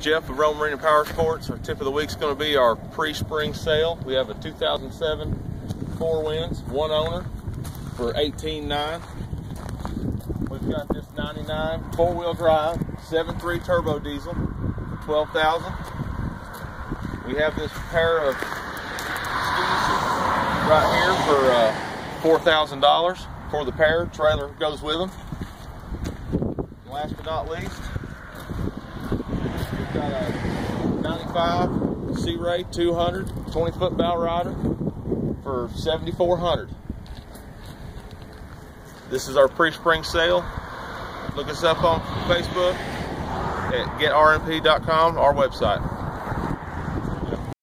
Jeff of Roane Marine and Power Sports. Our tip of the week is going to be our pre-spring sale. We have a 2007 Four Winns, one owner, for 18.9. We've got this 99 four-wheel drive, 7.3 turbo diesel, 12,000. We have this pair of skis right here for uh, $4,000 for the pair. Trailer goes with them. And last but not least, got a 95 Sea Ray 200 20 foot bow rider for 7400 This is our pre-spring sale. Look us up on Facebook at getrmp.com, our website.